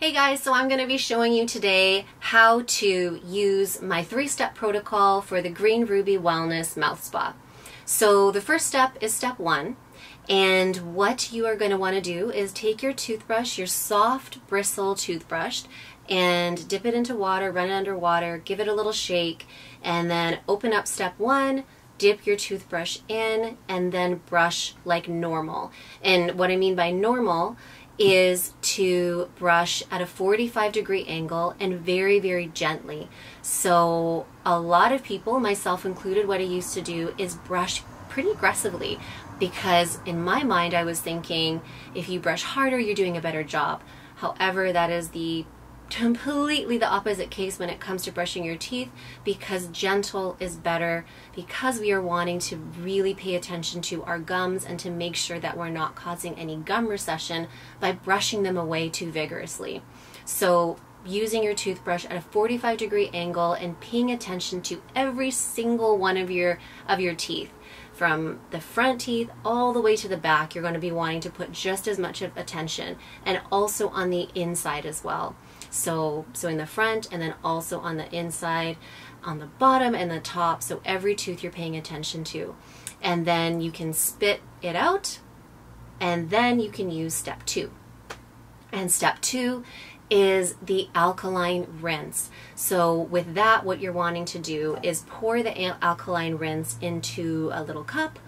Hey guys, so I'm going to be showing you today how to use my three-step protocol for the Green Ruby Wellness Mouth Spa. So the first step is step one, and what you are going to want to do is take your toothbrush, your soft bristle toothbrush, and dip it into water, run it under water, give it a little shake, and then open up step one, dip your toothbrush in, and then brush like normal. And what I mean by normal is to brush at a 45 degree angle and very, very gently. So a lot of people, myself included, what I used to do is brush pretty aggressively because in my mind I was thinking if you brush harder, you're doing a better job. However, that is the completely the opposite case when it comes to brushing your teeth because gentle is better because we are wanting to really pay attention to our gums and to make sure that we're not causing any gum recession by brushing them away too vigorously. So using your toothbrush at a 45 degree angle and paying attention to every single one of your of your teeth from the front teeth all the way to the back you're going to be wanting to put just as much of attention and also on the inside as well so, so in the front and then also on the inside, on the bottom and the top. So every tooth you're paying attention to. And then you can spit it out and then you can use step two. And step two is the alkaline rinse. So with that, what you're wanting to do is pour the alkaline rinse into a little cup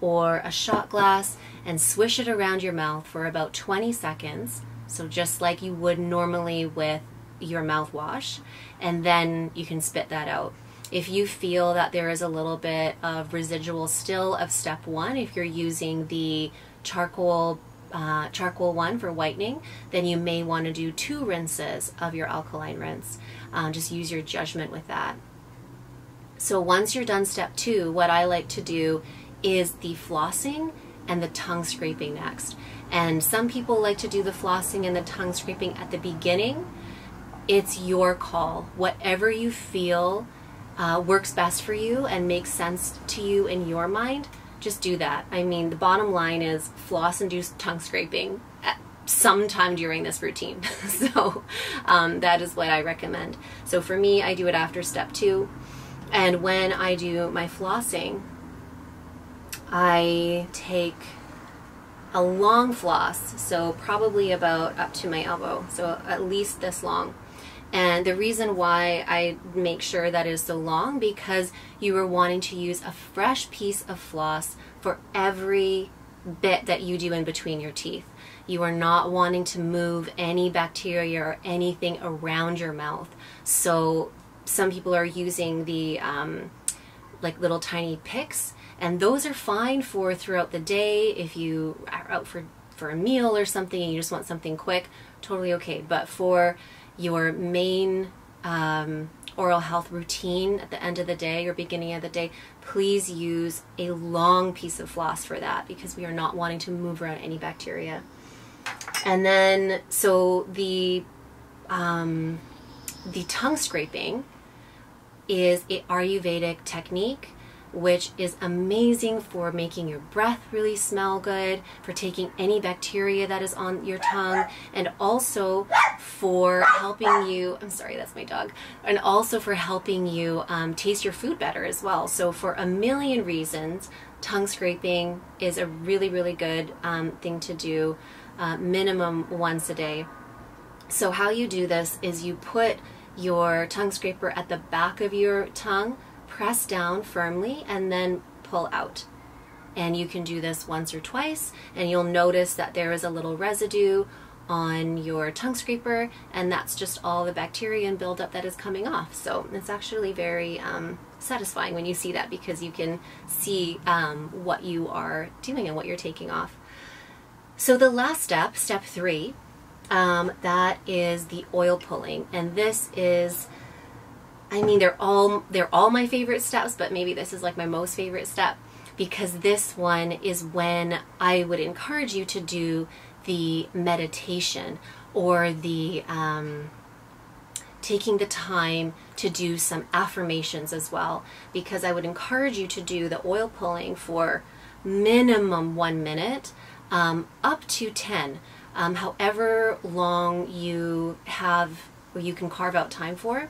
or a shot glass and swish it around your mouth for about 20 seconds so just like you would normally with your mouthwash, and then you can spit that out. If you feel that there is a little bit of residual still of step one, if you're using the charcoal uh, charcoal one for whitening, then you may want to do two rinses of your alkaline rinse. Um, just use your judgment with that. So once you're done step two, what I like to do is the flossing and the tongue scraping next. And some people like to do the flossing and the tongue scraping at the beginning. It's your call. Whatever you feel uh, works best for you and makes sense to you in your mind, just do that. I mean, the bottom line is floss and do tongue scraping at sometime during this routine. so um, that is what I recommend. So for me, I do it after step two. And when I do my flossing, I take a long floss, so probably about up to my elbow, so at least this long. And the reason why I make sure that is so long because you are wanting to use a fresh piece of floss for every bit that you do in between your teeth. You are not wanting to move any bacteria or anything around your mouth. So some people are using the um, like little tiny picks and those are fine for throughout the day if you are out for for a meal or something and you just want something quick totally okay but for your main um, oral health routine at the end of the day or beginning of the day please use a long piece of floss for that because we are not wanting to move around any bacteria. And then so the um, the tongue scraping is a Ayurvedic technique which is amazing for making your breath really smell good, for taking any bacteria that is on your tongue, and also for helping you. I'm sorry, that's my dog. And also for helping you um, taste your food better as well. So, for a million reasons, tongue scraping is a really, really good um, thing to do, uh, minimum once a day. So, how you do this is you put your tongue scraper at the back of your tongue, press down firmly, and then pull out. And you can do this once or twice, and you'll notice that there is a little residue on your tongue scraper, and that's just all the bacteria and buildup that is coming off. So it's actually very um, satisfying when you see that because you can see um, what you are doing and what you're taking off. So the last step, step three, um, that is the oil pulling. And this is, I mean, they're all, they're all my favorite steps, but maybe this is like my most favorite step because this one is when I would encourage you to do the meditation or the um, taking the time to do some affirmations as well because I would encourage you to do the oil pulling for minimum one minute um, up to 10. Um, however long you have or you can carve out time for,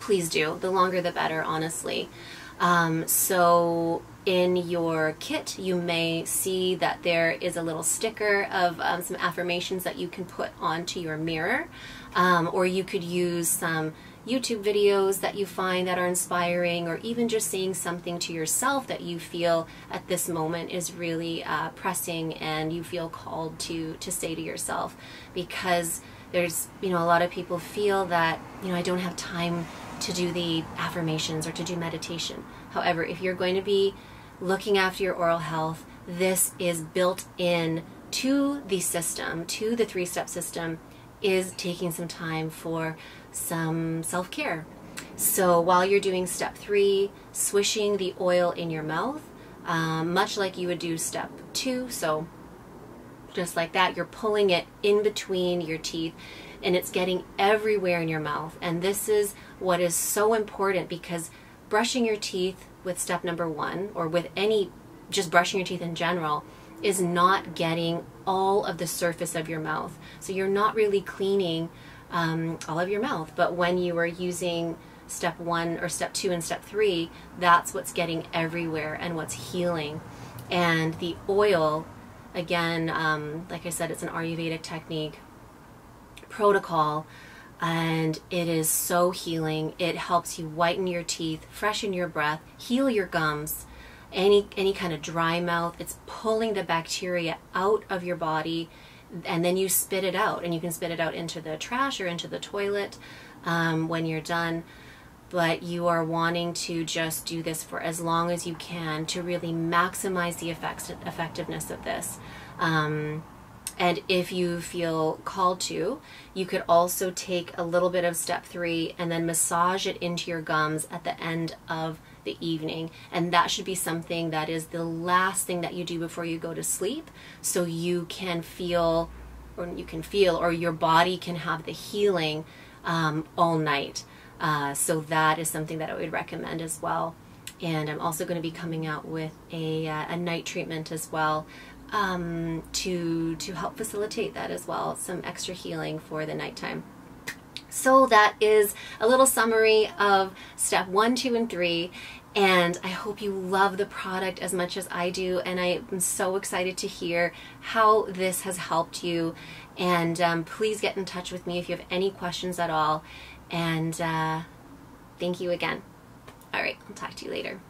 please do. The longer the better, honestly. Um, so in your kit, you may see that there is a little sticker of um, some affirmations that you can put onto your mirror, um, or you could use some YouTube videos that you find that are inspiring, or even just saying something to yourself that you feel at this moment is really uh, pressing and you feel called to to say to yourself, because there's you know a lot of people feel that you know I don't have time to do the affirmations or to do meditation. However, if you're going to be looking after your oral health, this is built in to the system, to the three step system, is taking some time for some self care. So while you're doing step three, swishing the oil in your mouth, um, much like you would do step two. So just like that, you're pulling it in between your teeth and it's getting everywhere in your mouth. And this is what is so important because brushing your teeth with step number one, or with any just brushing your teeth in general, is not getting all of the surface of your mouth. So you're not really cleaning um, all of your mouth. But when you are using step one or step two and step three, that's what's getting everywhere and what's healing. And the oil, again, um, like I said, it's an Ayurvedic technique protocol and it is so healing. It helps you whiten your teeth, freshen your breath, heal your gums, any any kind of dry mouth. It's pulling the bacteria out of your body, and then you spit it out, and you can spit it out into the trash or into the toilet um, when you're done. But you are wanting to just do this for as long as you can to really maximize the effects, effectiveness of this. Um, and if you feel called to, you could also take a little bit of step three and then massage it into your gums at the end of the evening. And that should be something that is the last thing that you do before you go to sleep so you can feel, or you can feel, or your body can have the healing um, all night. Uh, so that is something that I would recommend as well. And I'm also going to be coming out with a, uh, a night treatment as well um, to to help facilitate that as well. Some extra healing for the nighttime. So that is a little summary of step one, two, and three. And I hope you love the product as much as I do. And I am so excited to hear how this has helped you. And um, please get in touch with me if you have any questions at all. And uh, thank you again. All right, I'll talk to you later.